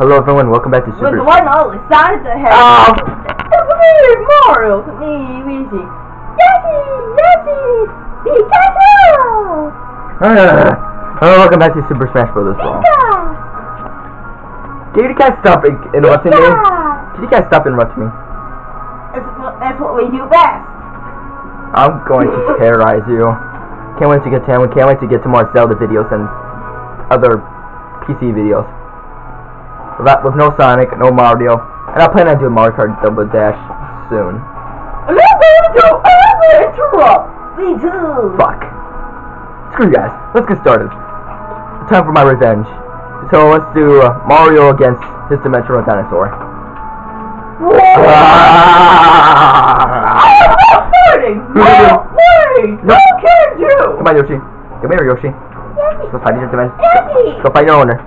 Hello everyone, welcome back to Super. the one only Sonic the Hedgehog. Oh! It's me, Mario. It's me, Luigi. Yoshi, Yoshi, Pikachu. Uh, hello, welcome back to Super Smash Bros. Brawl. Can you guys stop in- interrupting me? Can you guys stop interrupting me? That's what, that's what we do best. I'm going to terrorize you. Can't wait to get to can't wait to get to more Zelda videos and other PC videos. With no Sonic, no Mario, and I plan on doing Mario Kart Double Dash soon. I'm not going to ever interrupt. Me too. Fuck. Screw you guys. Let's get started. Time for my revenge. So let's do uh, Mario against his dimensional dinosaur. Whoa. I'm not fighting. No, wait. No. No, can't you? Come on, Yoshi. Come here, Yoshi. Yoshi. Let's fight your dimension. Yoshi. Go fight your owner.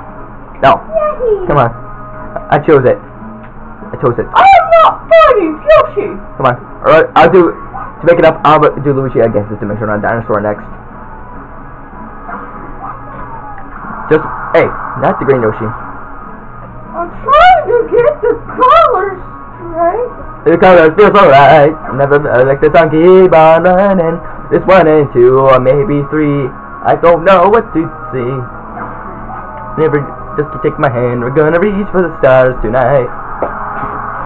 No. Yoshi. Come on. I chose it. I chose it. I'm not fighting Yoshi. Come on. Alright, I'll do, to make it up, I'll do Luigi against this dimensional dinosaur next. Just, hey, not the green Yoshi. I'm trying to get the colors straight. The colors feel so right. Never uh, like the song keep on running. This one and two, or maybe three. I don't know what to see. Never just to take my hand. We're gonna reach for the stars tonight.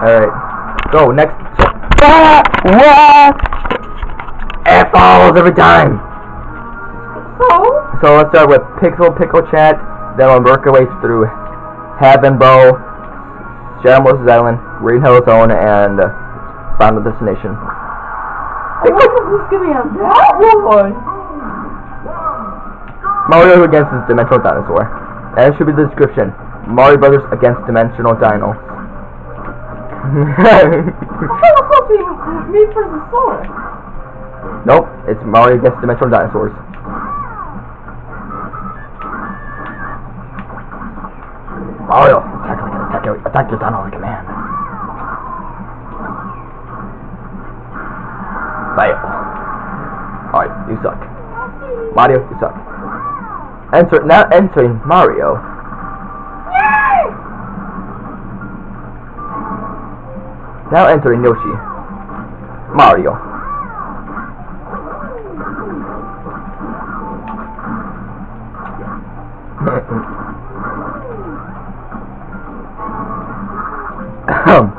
Alright. Go, next. Ah! What? It falls every time. So, So let's start with Pixel Pickle Chat. Then we'll work our way through Hanenbow, Shadow Moses Island, Green Hill Zone, and uh, Final Destination. I wonder who's gonna be on that one. Mario against his Dimensional Dinosaur. That should be the description. Mario Brothers against Dimensional Dino. I thought it was supposed to be me versus Sonic. nope, it's Mario against Dimensional Dinosaurs. Mario, attack like attack your, attack your dino like a man. Fail. Alright, you suck. Mario, you suck. Enter now entering Mario. Yay! Now entering Yoshi. Mario.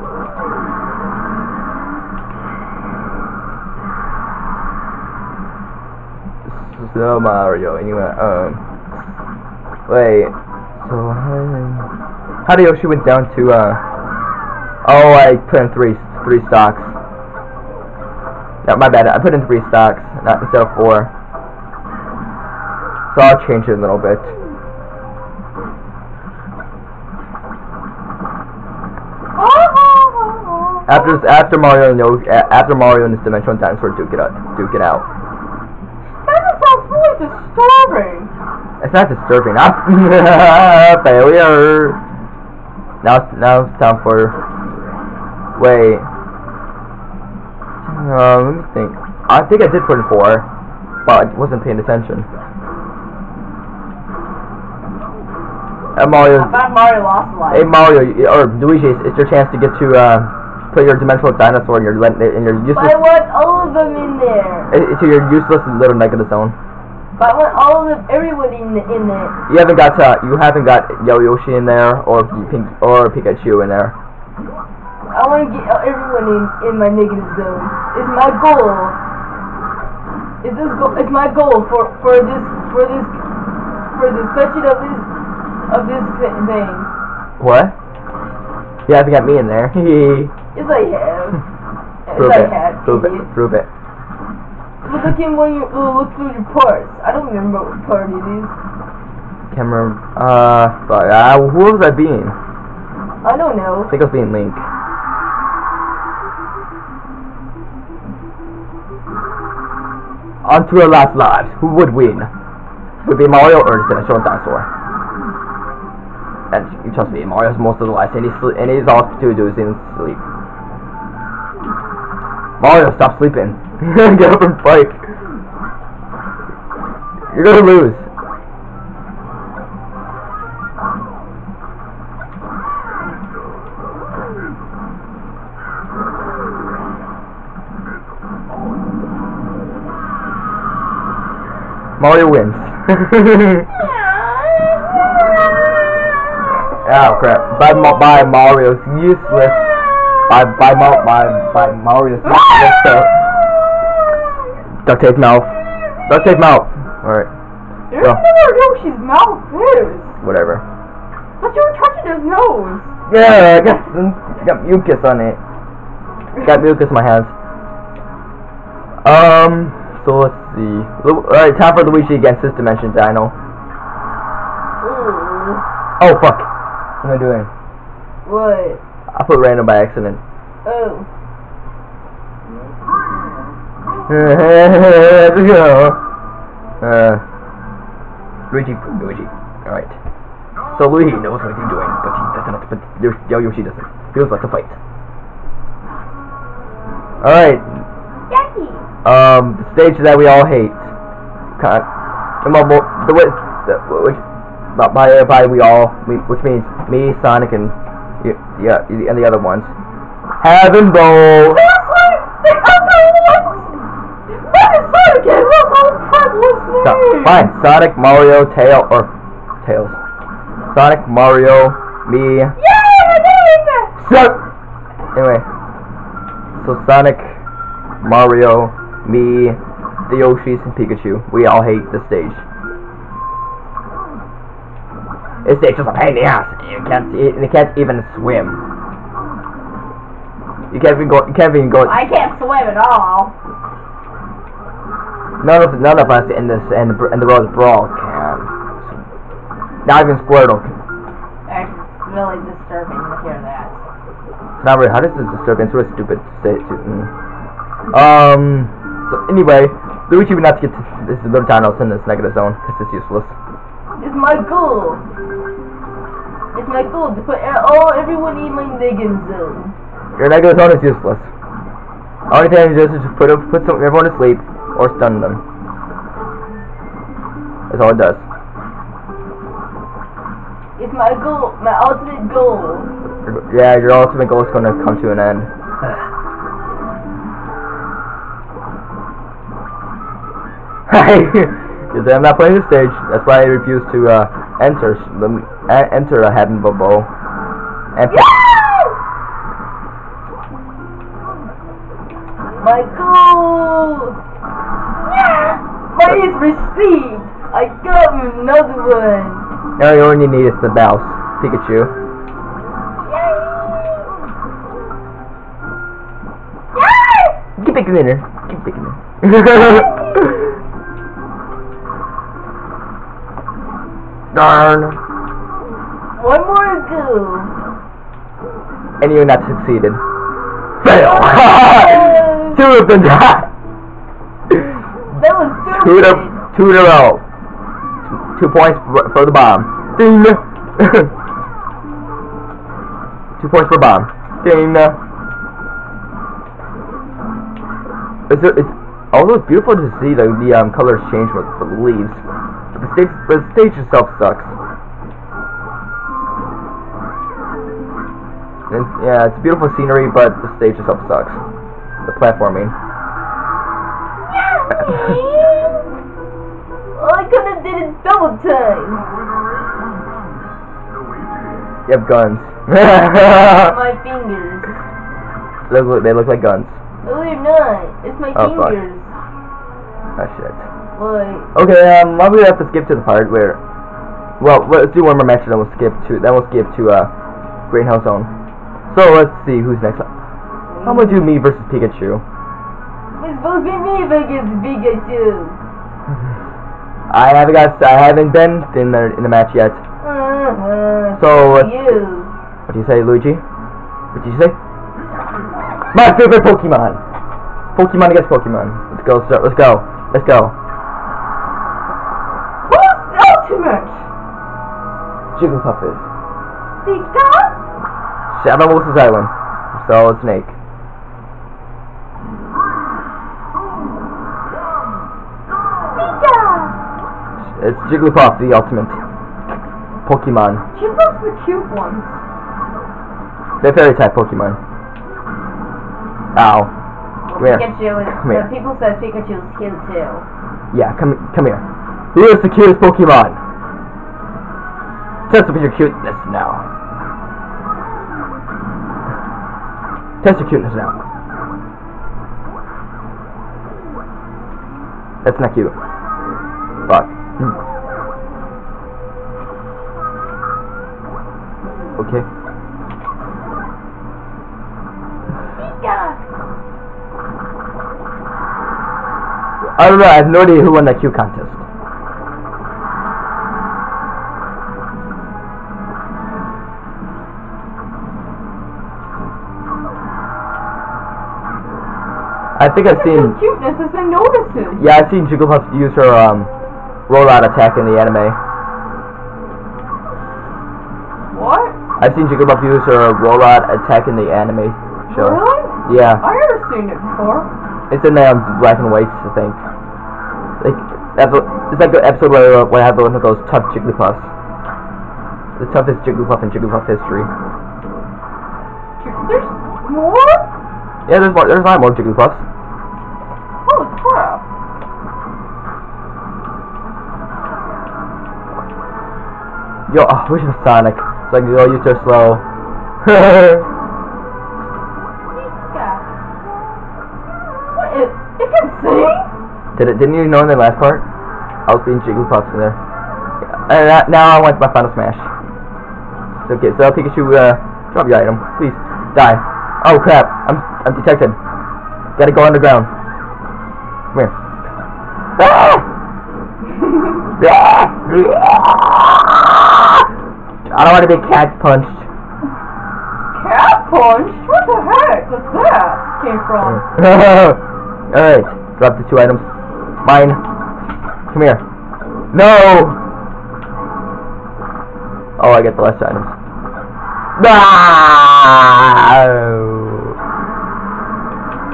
So Mario, anyway, um, wait, so how, how did Yoshi went down to, uh, oh, I put in three, three stocks. No, my bad, I put in three stocks, not instead of four. So I'll change it a little bit. After after Mario and Yoshi, after Mario and his dimensional dinosaur duke it out, duke it out. that sounds really disturbing. It's not disturbing. I'm failure. Now, now it's time for. Wait. Uh, let me think. I think I did put in four, but I wasn't paying attention. And Mario. I Mario lost a life. Hey Mario, or Luigi, it's, it's your chance to get to uh, put your dimensional dinosaur in your in your useless I want all of them in there. eh, to your useless little negative zone. But I want all of everyone in the, in it. You haven't got uh, you haven't got Yo Yoshi in there or Pink or Pikachu in there. I want to get everyone in, in my negative zone. It's my goal. Is this goal? It's my goal for for this for this for the session of this of this thi- thing? What? You haven't got me in there. Yes, I have. Yes, prove I it. have. Prove it. Prove it. Look at him when you uh, look through your parts. I don't remember what part it is. Can't remember. Uh, fuck. Uh, who was I being? I don't know. I think I was being Link. On to our last lives. Who would win? Would be Mario or Dimensional Dinosaur? And you trust me, Mario has most of the lives, and he's and he's all to do is in sleep. Mario, stop sleeping. Get up and fight. You're gonna lose. Mario wins. oh crap. Bye, Ma bye Mario's useless. Bye, bye, Ma bye, bye Mario's useless. Duct tape mouth. Duct tape mouth. All right. There's So- no Yoshi's mouth is. Whatever. But you were touching his nose. Yeah, I got some, got mucus on it. Got mucus in my hands. Um. So let's see. Lu- All right, time for Luigi against this dimension dino. Ooh. Oh fuck! What am I doing? What? I put random by accident. Oh. Let's go. Uh, Luigi, Luigi. All right. So Luigi knows what he's doing, but he doesn't. But Yo- Yoshi doesn't. He was about to fight. All right. Jackie. Um, the stage that we all hate. Con- come on, the way, the, which, by, by, by we all, we, which means me, Sonic, and yeah, and the other ones. Hanenbow. So, fine, Sonic, Mario, Tail, or Tails. Sonic, Mario, me. So, anyway, so Sonic, Mario, me, the Yoshis, and Pikachu. We all hate this stage. This stage is a pain in the ass. You can't, you can't even swim. You can't even go. You can't even go. I can't swim at all. None of none of us in this in the, in the Rose Brawl can. Not even Squirtle. can. It's really disturbing to hear that. It's not really. How does this disturb? It's really stupid to say it. To, mm. Um. So anyway, Luigi would not to get to this little dino in this negative zone because it's useless. It's my goal. It's my goal to put all everyone in my negative zone. Your negative zone is useless. Only thing it does is just put put some, everyone to sleep or stun them. That's all it does. It's my goal, my ultimate goal. Yeah, your ultimate goal is going to come to an end. Because I'm not playing the stage. That's why I refuse to uh, enter the uh, enter a Hanenbow. And My goal. Is received. I got another one. now you only need is the mouse, Pikachu. Yay! Yay! Keep picking in her. Keep picking her. Darn. One more to go. And you're not succeeded. Fail. Two of them died. That Two to two to row. Two, two points for, the bomb. Ding. two points for bomb. Ding. It's, it's although it's beautiful to see the the um, colors change for the leaves. But the stage but the stage itself sucks. And, yeah, it's beautiful scenery, but the stage itself sucks. The platforming. Have did it double time. You have guns. My fingers. They look, they look like guns. No, they're not. It's my Oh, fuck. fingers. Oh shit. What? Okay, um, I'm gonna have to skip to the part where, well, let's do one more match, and then we'll skip to, then we'll skip to uh, Green Hill Zone. So let's see who's next. I'm gonna do me versus Pikachu. It's supposed to be me if I get Pikachu. I haven't got, I haven't been in the in the match yet. Uh-huh. So, let's- What do you say, Luigi? What do you say? My favorite Pokemon. Pokemon against Pokemon. Let's go, sir. Let's go. Let's go. Who's ultimate? Jigglypuff is. Pika? Shadow Moses Island. Solid Snake. It's Jigglypuff, the ultimate Pokemon. Jigglypuff's the cute ones. They're fairy type Pokemon. Ow. Well, Come here. Pikachu is, Come here. people says Pikachu is cute too. Yeah, come come here. Who is the cutest Pokemon? Test your cuteness now. Test your cuteness now. That's not cute. Fuck. Okay. I don't know, I have no idea who won that cute contest. I think I've seen. Cuteness has been noticed. Yeah, I've seen Jigglypuff use her um rollout attack in the anime. What? I've seen Jigglypuff use her rollout attack in the anime show. Really? Yeah, I've never seen it before. it's in um, black and white, I think. Like it's like the episode where uh, where I have one of those tough Jigglypuffs. The toughest Jigglypuff in Jigglypuff history. There's more? Yeah, there's more, there's a lot more Jigglypuffs. Yo, I wish it was Sonic. It's like, yo, you're too slow. What is, it can sing? Did it? Didn't you know in the last part? I was being Jigglypuff in there. And that, now I want my final smash. So, okay, so Pikachu, uh, drop your item, please. Die. Oh crap! I'm I'm detected. Gotta go underground. Come here. Ah! Ah! I don't want to be cat punched. Cat punched? What the heck was that came from? Alright, drop the two items. Mine. Come here. No! Oh, I get the last items. No!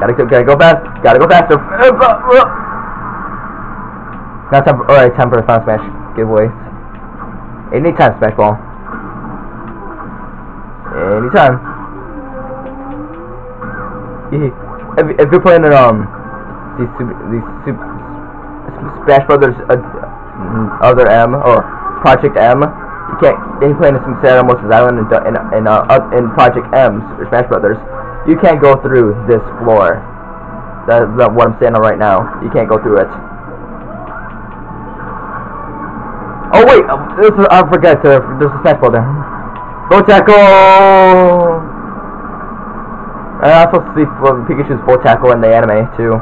Gotta go, gotta go fast. Gotta go faster. Uh, uh, uh. Now time for, alright, time for the final smash giveaways. Anytime, smash ball. Anytime. if, if you're playing um these these Smash Brothers uh, mm, other M or Project M, you can't. Then you're playing the Shadow Moses Island and in, uh, in Project M Smash Brothers, you can't go through this floor. That's what I'm standing on right now. You can't go through it. Oh wait, uh, this is, I forgot. To, there's a Ball there. Go tackle! I also see Pikachu's full tackle in the anime too,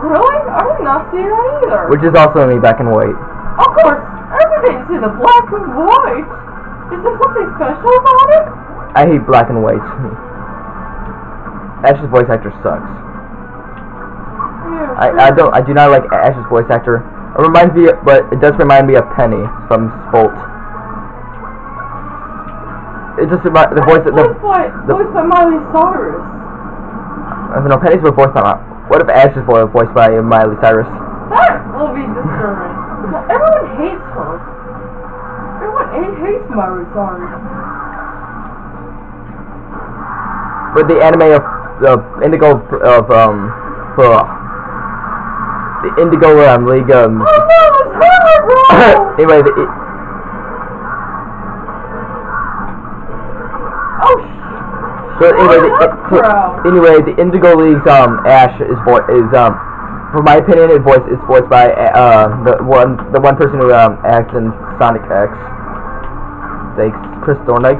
Really? I did not see that either. which is also in the black and white. Of course, everything's in the black and white. Is there something special about it? I hate black and white. Ash's voice actor sucks. Yeah, I, I don't I do not like Ash's voice actor. It reminds me, but it does remind me of Penny from Bolt. It just remind the voice the, voiced by, the- voiced by Miley Cyrus. I don't know Penny's were voiced by what if voice was voiced by Miley Cyrus? That will be disturbing. No, everyone hates her. Everyone hates Miley Cyrus. But the anime of the Indigo of um uh, the Indigo um, League um Oh no, it's her, anyway the, oh, sh- So anyway, the, Oh, so, anyway, the Indigo League's um Ash is vo- is um, for my opinion, it voice is voiced by uh the one the one person who um acts in Sonic X, like Chris Thorndyke.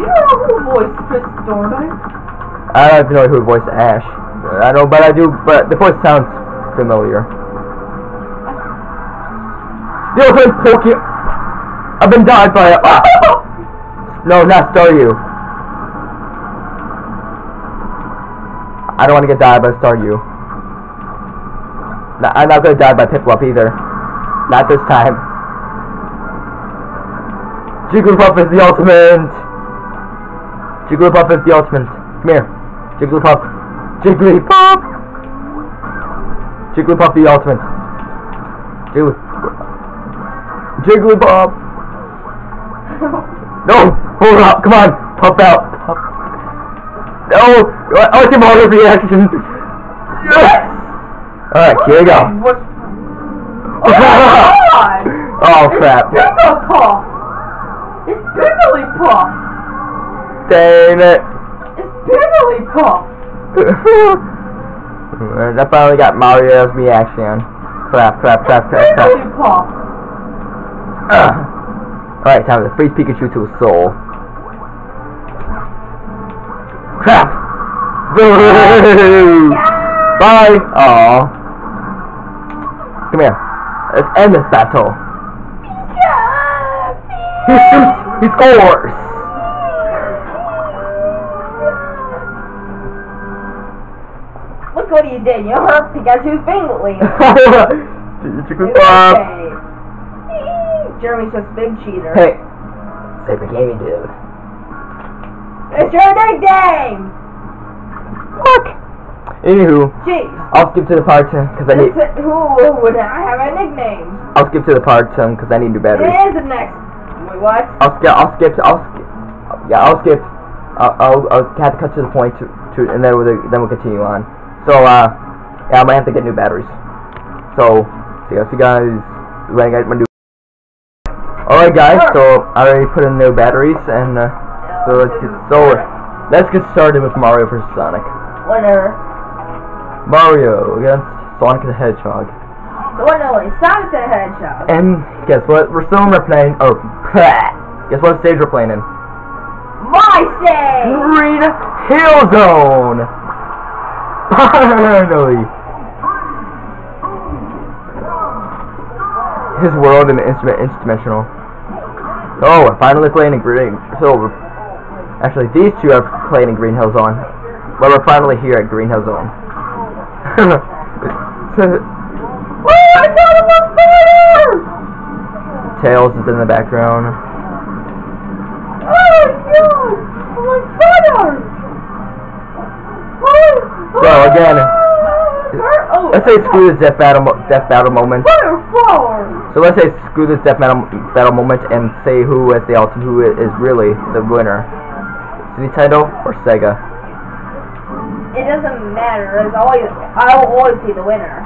you know who voiced Chris Thorndyke? I don't know who voiced Ash. I know, but I do. But the voice sounds familiar. The ultimate Pokemon. I've been died by a. no, not Staryu. I don't want to get died by Staryu. No, I'm not gonna die by Piplup either. Not this time. Jigglypuff is the ultimate. Jigglypuff is the ultimate. Come here. Jigglypuff. Jigglypuff! Jigglypuff the ultimate. Jiggly. Jigglypuff! No! Hold up! Come on! Puff out! No! Oh, ultimate reaction! Yes! Alright, here we go. What? Oh god! oh crap. It's Picklepuff! It's Pigglypuff! Dang it. It's Pigglypuff! I finally got Mario's reaction. Crap, crap, crap, crap, crap. Alright, time to freeze Pikachu to a soul. Crap! Boo! Bye! Aw. Come here. Let's end this battle. He shoots! He scores! You did. You hurt Pikachu's fingerling. Chicken pop! Jeremy's just big cheater. Hey! Super gaming dude. It's your nickname! Fuck! Anywho, Jeez. I'll skip to the part because I need. This- who would I have a nickname? I'll skip to the part because I need new It batteries. is the next. Wait, what? I'll skip. I'll skip. I'll skip. Yeah, I'll skip. I'll, I'll, I'll have to cut to the point to, to and then we'll then we'll continue on. So uh, yeah, I might have to get new batteries. So see you guys when I get my new. Alright guys, so I already put in new batteries and uh, so let's get so let's get started with Mario vs Sonic. Winner. Mario against Sonic the Hedgehog. The one and only Sonic the Hedgehog. And guess what? We're still in our plane. Oh, guess what stage we're playing in? My say! Green Hill Zone! Finally! His world and the instrument instrumental. Oh, we're finally playing in Green Hill. Actually, these two are playing in Green Hill Zone. But we're finally here at Green Hill Zone. Oh, I got him on fire! Tails is in the background. Oh my god! I'm on fire! So, again, Let's say screw the death battle, mo- death battle moment. So let's say screw this death battle, battle moment and say who is the ultimate, who is really the winner. Nintendo or Sega? It doesn't matter. It's always I will always be the winner.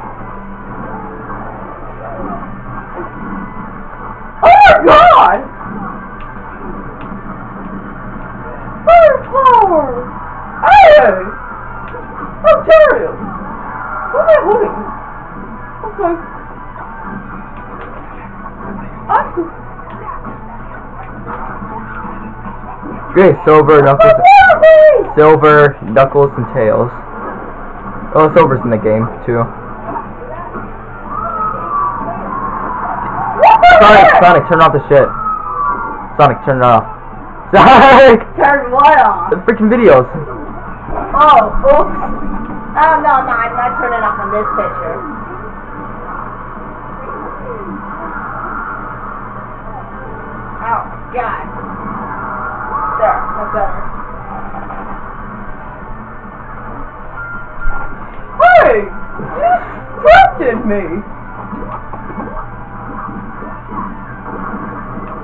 Oh my god! Okay, Silver, Knuckles, Silver, Knuckles, and Tails. Oh, Silver's in the game too. Sonic, Sonic, turn off the shit. Sonic, turn it off. Sonic! Turn what off? The freaking videos. Oh, oops. Oh, no, no, I'm not turning off on this picture. Oh, God. That's better. Hey! You distracted me!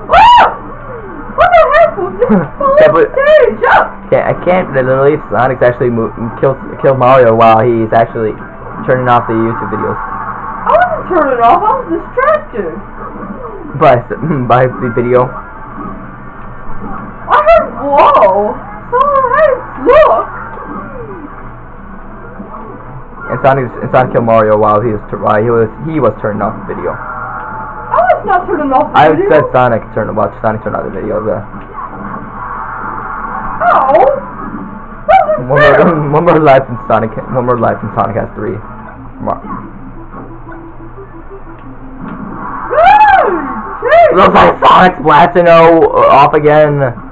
Ah! What the heck was this Yeah, but- stage? Up! Can't, I can't believe Sonic's actually killed killed Mario while he's actually turning off the YouTube videos I wasn't turning off, I was distracted. by by the video. I whoa. So look. And Sonic and Sonic killed Mario while he was while he was he was turning off the video. I was not turning off the video. I said Sonic turned watch Sonic turn off the video. The Oh. One more one more life in Sonic one more life in Sonic has three. Mar- Looks like Sonic's blasting oh, off again.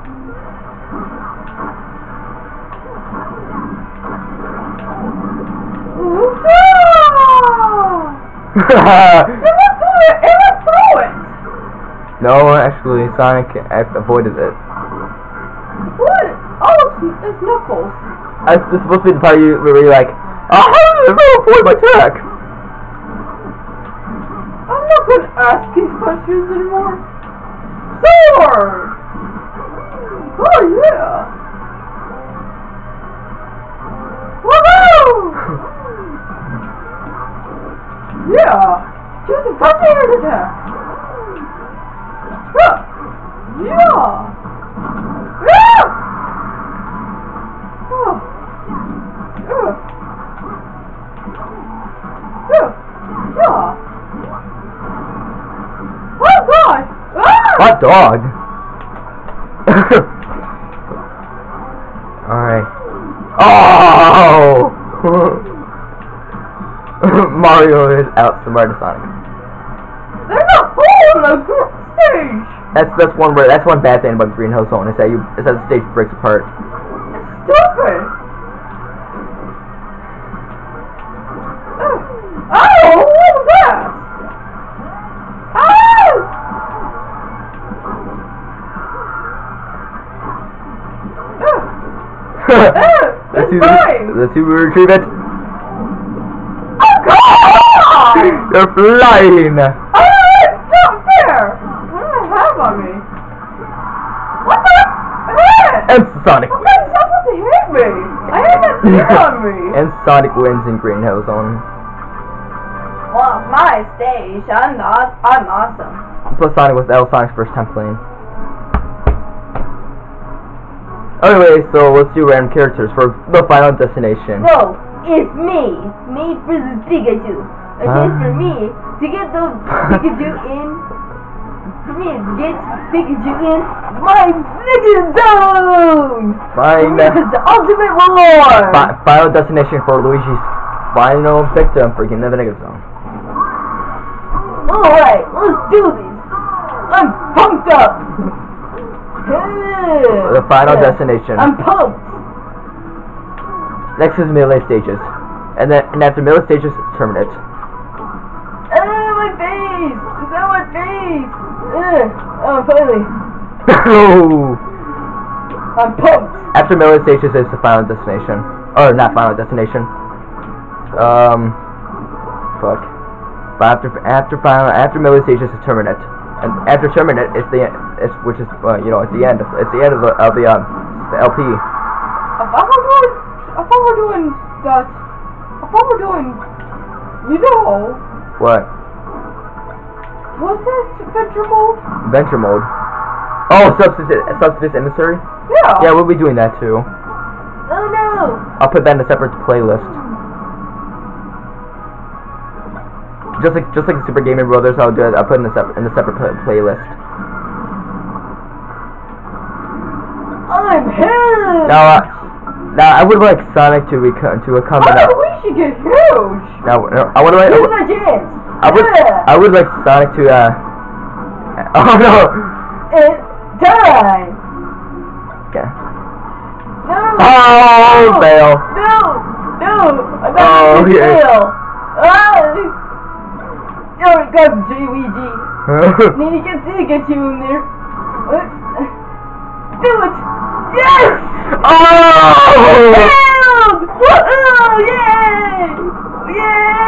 It went through it. It went through it. no, actually, Sonic avoided it. What? Oh, it's, it's Knuckles. That's this is supposed to be the part you where you're like, oh, how did I avoid my attack? I'm not gonna ask these questions anymore. Sword! Oh yeah! Woohoo! Fire attack. Yeah. Yeah. Yeah. Oh. Yeah. Yeah. Yeah. Oh God. Ah! Dog. Alright. Oh! Mario is outsmarted Sonic. There's a hole in the stage. That's that's one where that's one bad thing about Green Hill Zone is that you is that the stage breaks apart. It's stupid. Oh, oh what was that? Oh! Oh, let's see it's let's retrieve it. You're flying. Oh, it's not fair. What do I have on me? What the heck? And Sonic. How come it's supposed to hit me? I have that thing on me. and Sonic wins in Green Hill Zone. Well, it's my stage. I'm not. I'm awesome. Plus Sonic was was Sonic's first time playing. Anyway, so let's do random characters for the final destination. No, it's me. Me versus Pikachu. A chance Ah. for me to get the Pikachu in. For me to get Pikachu in my negative zone. It's the ultimate reward. Fi- final destination for Luigi's final victim for getting the negative zone. Alright, let's do this. I'm pumped up. The final destination. I'm pumped. Next is melee stages, and then and after melee stages, terminate. Ugh. Oh, finally. I'm pumped. after melee stages is the final destination, or not final destination. Um, fuck. But after after final after melee stages is terminate, and after terminate it's the it's which is uh, you know it's the end of, it's the end of the of the um the LP. I thought we're doing. I thought we're doing that. I thought we're doing. You know. What What's that adventure mode? venture mode? Oh, substitute substitute emissary. Yeah. Yeah, we'll be doing that too. Oh no. I'll put that in a separate playlist. Just like just like Super Gaming Brothers, I'll do it. I'll put it in a separate in a separate pla- playlist. I'm here. Now, uh, now I would like Sonic to become to come in. Oh, we should get huge. Now, no, I would like Here's my chance. I would Yeah. I would like Sonic to uh. Oh no. It's time. Okay. No. Oh, no. fail. No. No. I got Oh, to yeah. fail. Ah. Oh, it got Luigi. Need to get Pikachu in there. Let's do it. Yes. oh! Failed! Woohoo! Yay! Yay!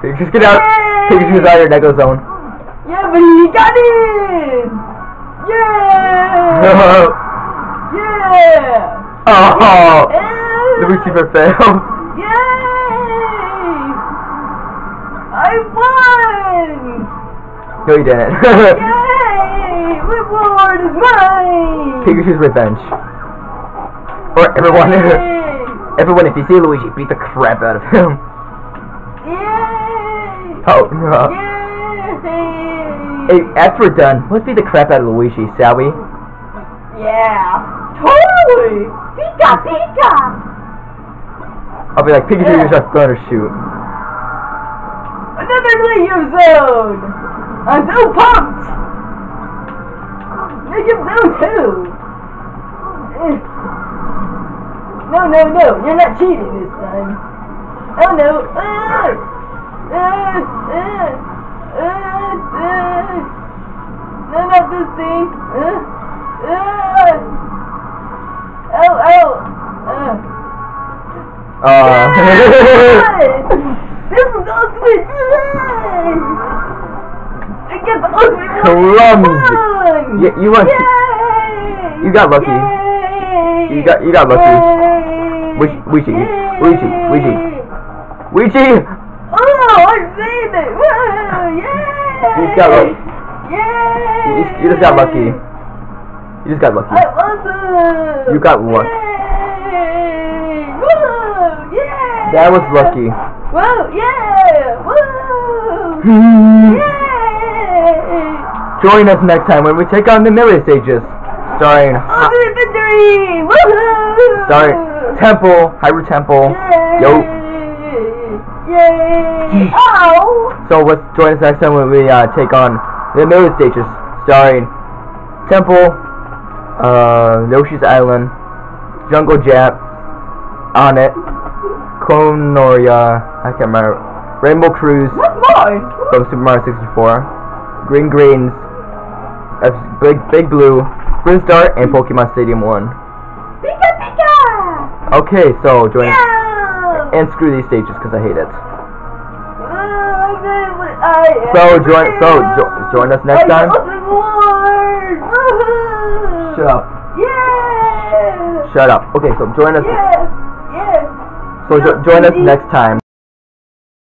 Yay! Just get out. Pikachu's out of your Nego zone. Yeah, but he got in! Yeah! Yeah! oh! Yeah! Luigi for fail. Yay! I won! No, you didn't. Yay! Is mine! Pikachu's revenge. Or everyone. Everyone, if you see Luigi, beat the crap out of him. Yay! Oh no. Yay! Hey, after we're done, let's beat the crap out of Luigi, shall we? Yeah! Totally! Pika Pika! I'll be like, Pikachu, Yeah. use our thunder shoot. Another League Zone! I'm so pumped! Make him Zone 2! Eh. No, no, no, you're not cheating this time. Oh no! Ah! Ah! Ah! Ah! Ah! No, not this thing! Ah! Ah! Oh, oh! Ah! Uh, this is ultimate get the ultimate Clumsy. Fun! You- you won. Yay! You got lucky. Yay! You got- you got lucky. Yay! Ouija, Ouija, Yay! Ouija, Ouija. Oh! I'm saying it! Whoa! Yeah! You just got lucky. Yeah! You just, you just got lucky. You just got lucky. I'm awesome! You got luck. Yay! Whoa! Yeah! That was lucky. Whoa! Yeah! Whoa! Hmm. Join us next time when we take on the melee stages, starring Ultimate victory! Woohoo! starring Temple, Hyrule Temple. Yay! Yo. Yay! Ow! So let's join us next time when we uh, take on the melee stages, starring Temple, uh, Yoshi's Island, Jungle Jap, On It, Corneria, I can't remember, Rainbow Cruise What's mine? from Super Mario 64, Green Greens, uh, Big Big Blue, Star, and Pokemon Stadium 1. Pika Pika! Okay, so join us. Yeah! And screw these stages because I hate it. Oh. I So join so jo join us next I'm time. Ultimate Ward! Woohoo! Shut up. Yeah! Shut up. Okay, so join us. Yeah! Yeah! So jo join us next time.